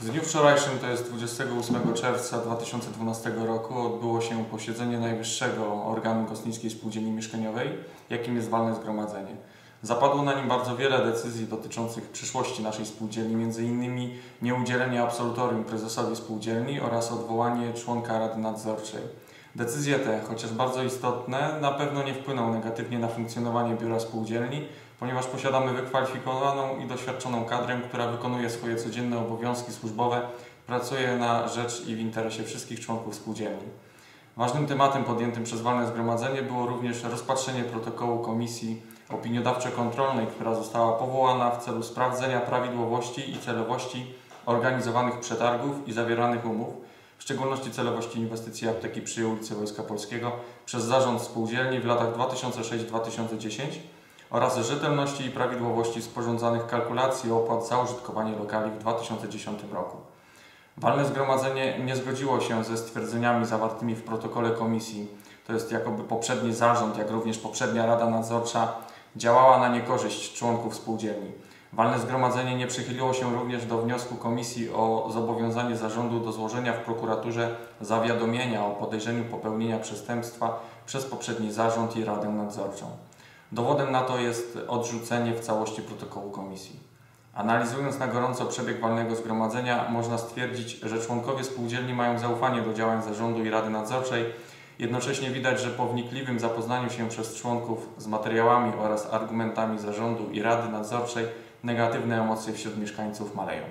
W dniu wczorajszym, to jest 28 czerwca 2012 roku, odbyło się posiedzenie najwyższego organu Kostnickiej Spółdzielni Mieszkaniowej, jakim jest walne zgromadzenie. Zapadło na nim bardzo wiele decyzji dotyczących przyszłości naszej spółdzielni, m.in. nieudzielenie absolutorium prezesowi spółdzielni oraz odwołanie członka Rady Nadzorczej. Decyzje te, chociaż bardzo istotne, na pewno nie wpłyną negatywnie na funkcjonowanie biura spółdzielni, ponieważ posiadamy wykwalifikowaną i doświadczoną kadrę, która wykonuje swoje codzienne obowiązki służbowe, pracuje na rzecz i w interesie wszystkich członków spółdzielni. Ważnym tematem podjętym przez walne zgromadzenie było również rozpatrzenie protokołu komisji opiniodawczo-kontrolnej, która została powołana w celu sprawdzenia prawidłowości i celowości organizowanych przetargów i zawieranych umów, w szczególności celowości inwestycji apteki przy ulicy Wojska Polskiego przez zarząd spółdzielni w latach 2006-2010 oraz rzetelności i prawidłowości sporządzanych kalkulacji opłat za użytkowanie lokali w 2010 roku. Walne zgromadzenie nie zgodziło się ze stwierdzeniami zawartymi w protokole komisji, to jest jakoby poprzedni zarząd, jak również poprzednia Rada Nadzorcza działała na niekorzyść członków spółdzielni. Walne zgromadzenie nie przychyliło się również do wniosku komisji o zobowiązanie zarządu do złożenia w prokuraturze zawiadomienia o podejrzeniu popełnienia przestępstwa przez poprzedni zarząd i Radę Nadzorczą. Dowodem na to jest odrzucenie w całości protokołu komisji. Analizując na gorąco przebieg walnego zgromadzenia, można stwierdzić, że członkowie spółdzielni mają zaufanie do działań zarządu i Rady Nadzorczej. Jednocześnie widać, że po wnikliwym zapoznaniu się przez członków z materiałami oraz argumentami zarządu i Rady Nadzorczej negatywne emocje wśród mieszkańców maleją.